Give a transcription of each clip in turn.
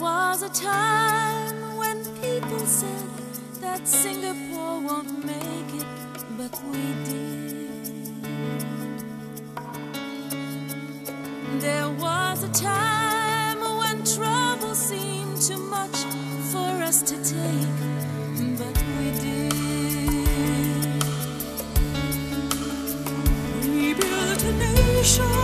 was a time when people said that Singapore won't make it, but we did. There was a time when trouble seemed too much for us to take, but we did. We built a nation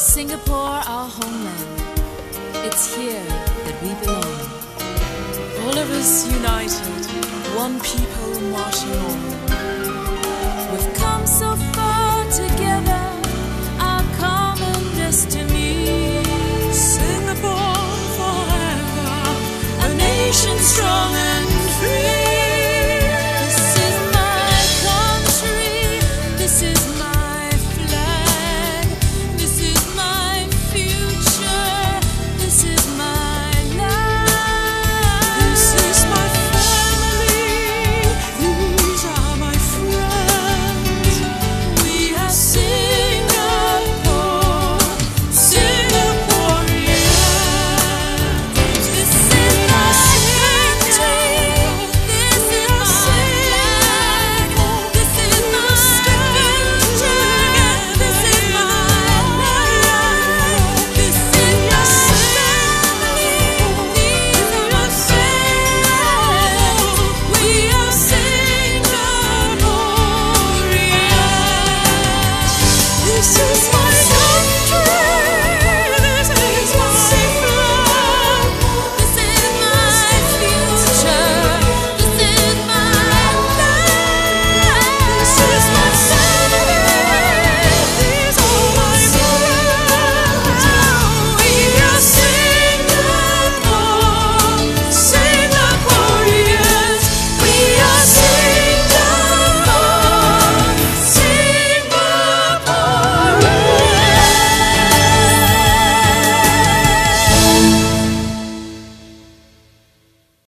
Singapore, our homeland. It's here that we belong. All of us united, one people marching on.